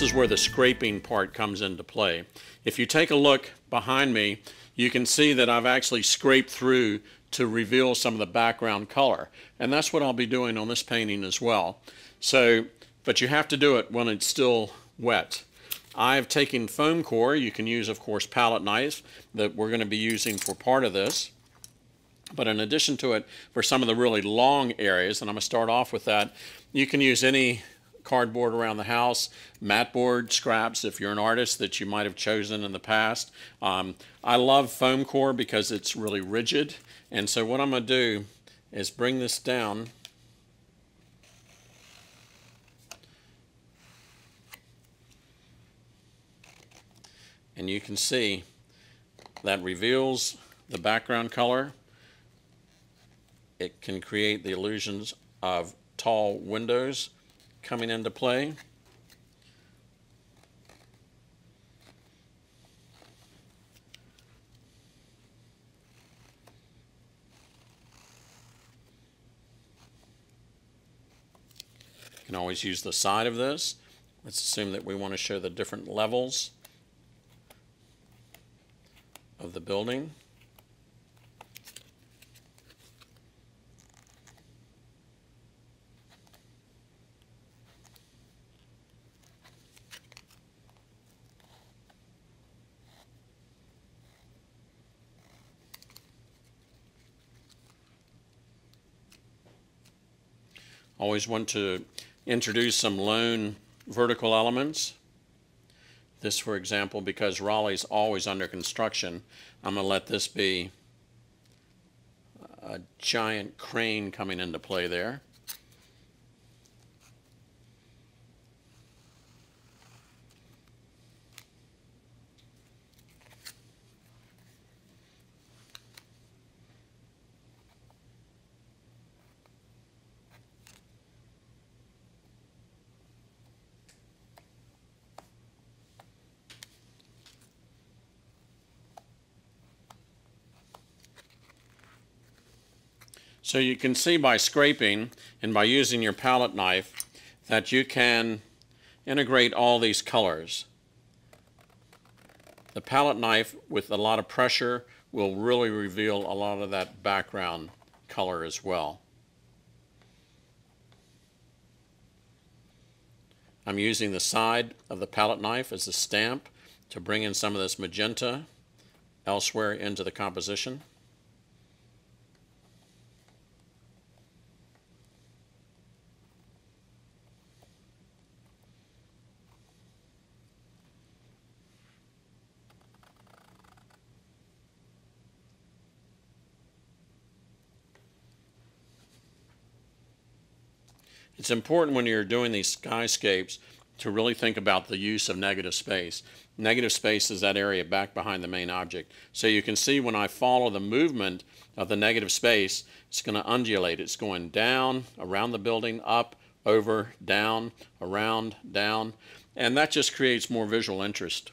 the scraping part comes into play. If you take a look behind me, you can see that I've actually scraped through to reveal some of the background color. And that's what I'll be doing on this painting as well. So, but you have to do it when it's still wet. I've taken foam core. You can use, of course, palette knives that we're going to be using for part of this. But in addition to it, for some of the really long areas, and I'm going to start off with that, you can use any cardboard around the house, mat board scraps if you're an artist that you might have chosen in the past. Um, I love foam core because it's really rigid. And so what I'm going to do is bring this down and you can see that reveals the background color. It can create the illusions of tall windows coming into play. You can always use the side of this. Let's assume that we want to show the different levels of the building. Always want to introduce some lone vertical elements. This, for example, because Raleigh's always under construction, I'm going to let this be a giant crane coming into play there. So you can see by scraping and by using your palette knife that you can integrate all these colors. The palette knife with a lot of pressure will really reveal a lot of that background color as well. I'm using the side of the palette knife as a stamp to bring in some of this magenta elsewhere into the composition. It's important when you're doing these skyscapes to really think about the use of negative space. Negative space is that area back behind the main object. So you can see when I follow the movement of the negative space, it's going to undulate. It's going down, around the building, up, over, down, around, down, and that just creates more visual interest.